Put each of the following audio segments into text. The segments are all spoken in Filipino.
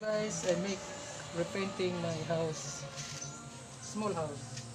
Guys, I make repainting my house. Small house.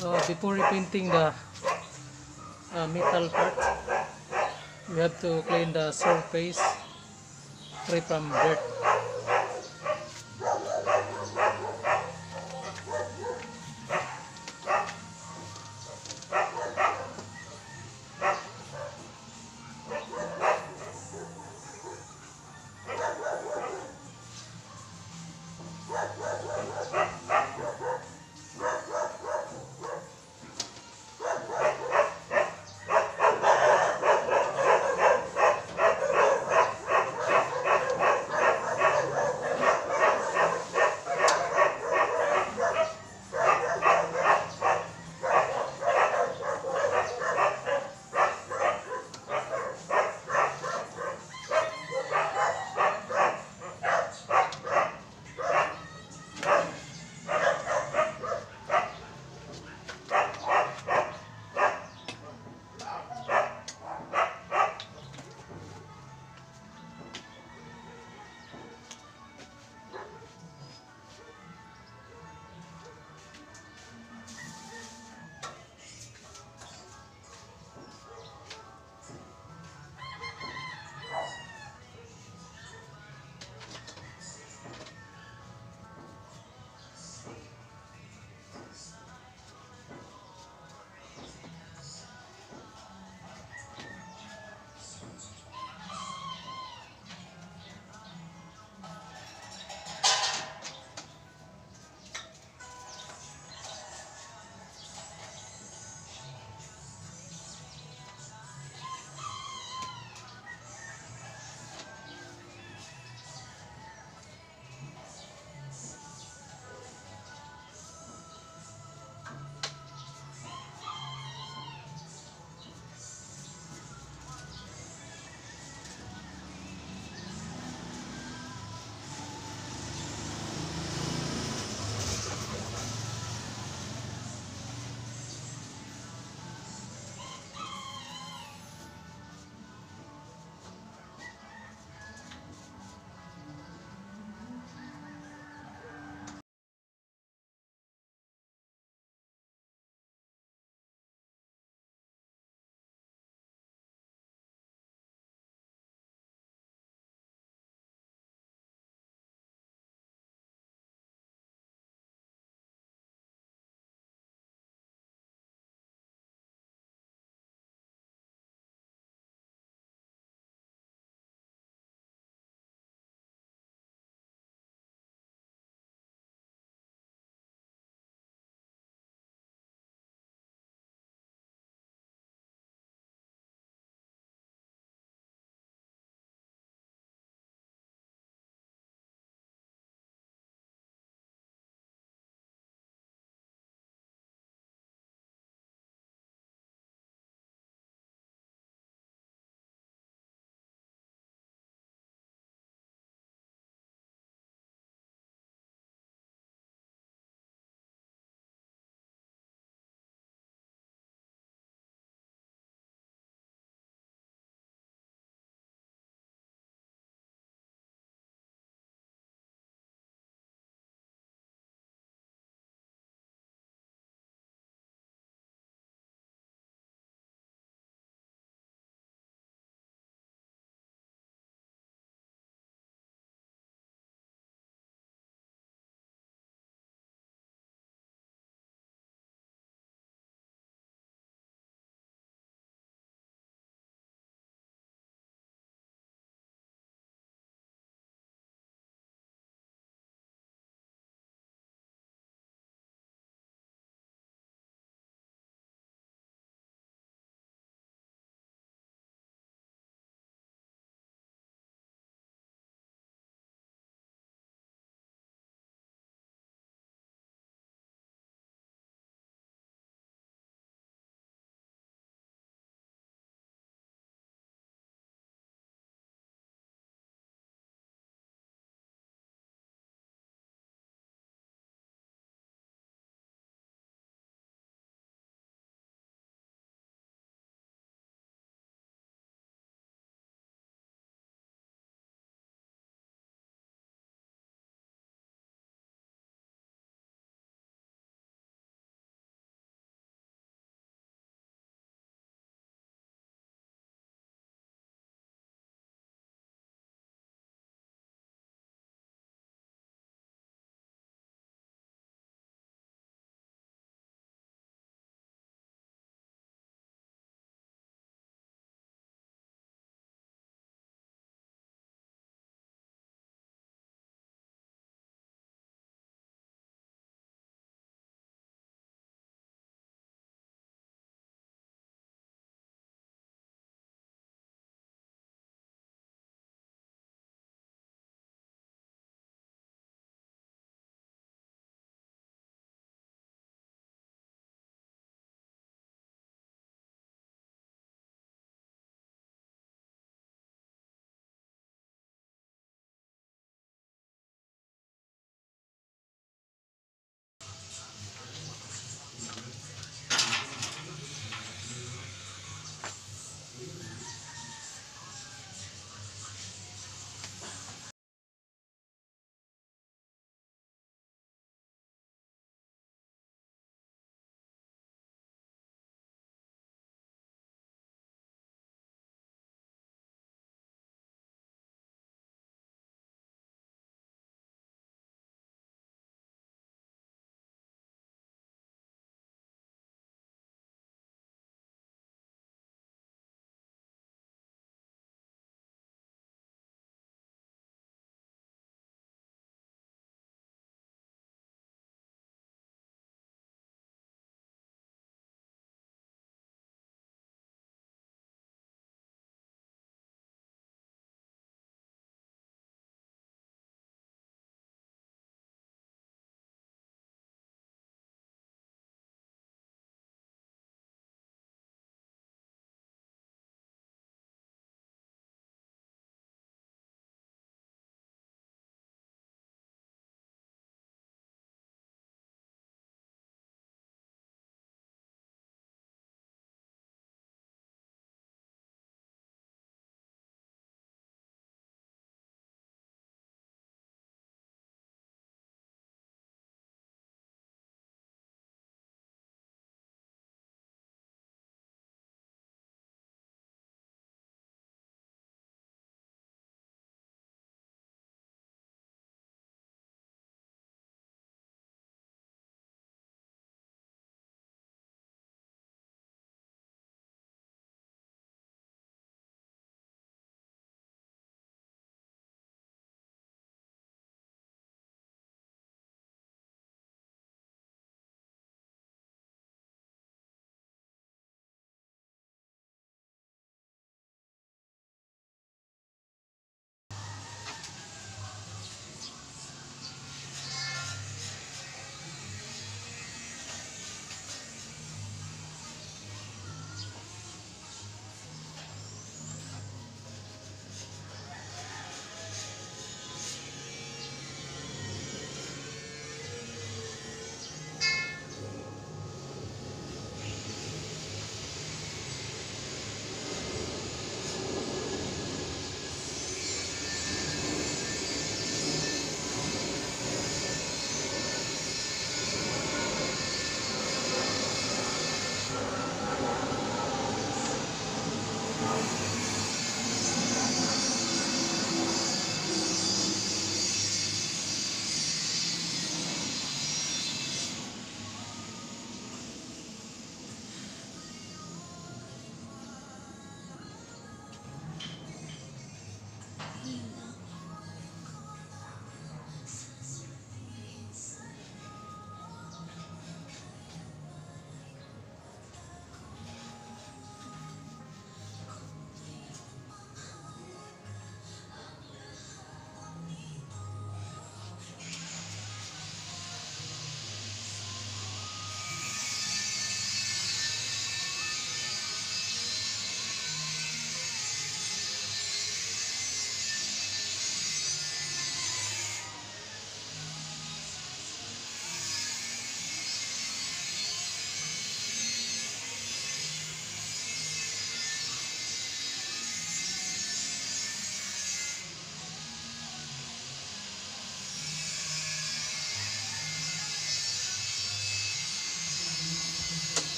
Uh, before repainting the uh, metal part, we have to clean the surface free from dirt.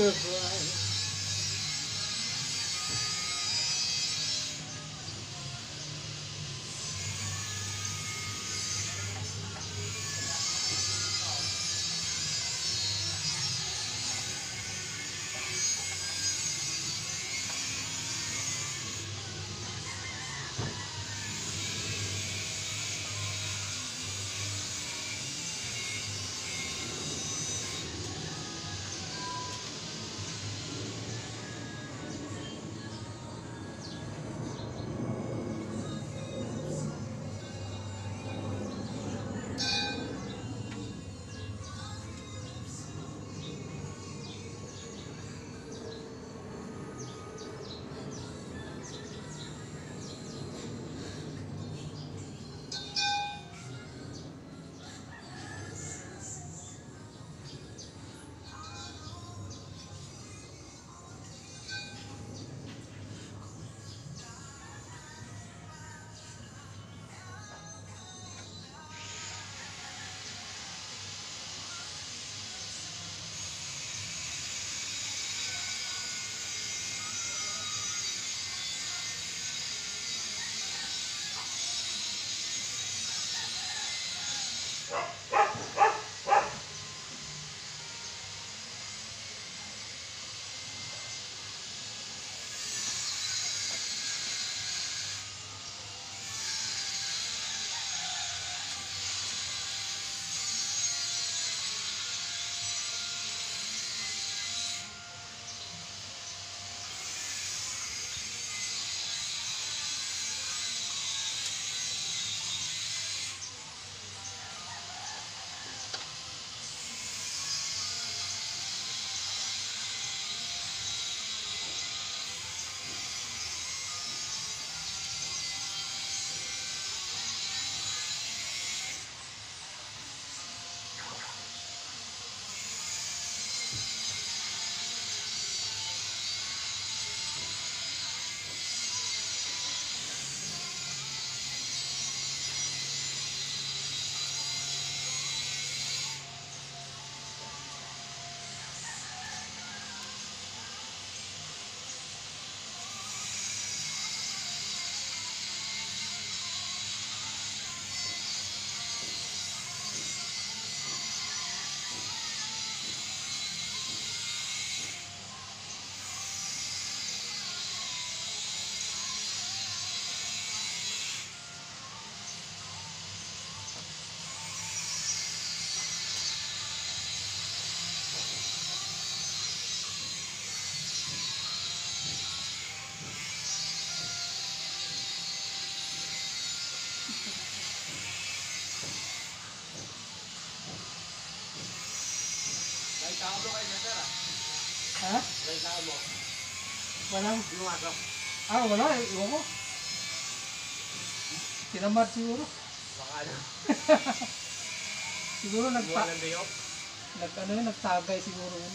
good, bro. Ha? Walang... Ah, wala. eh. Iwan ko. Tinamad siguro. siguro nagta... Nag, ano yun, nagtagay siguro yun.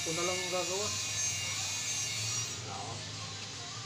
Ako na lang ang gagawa.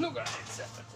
のがあいつ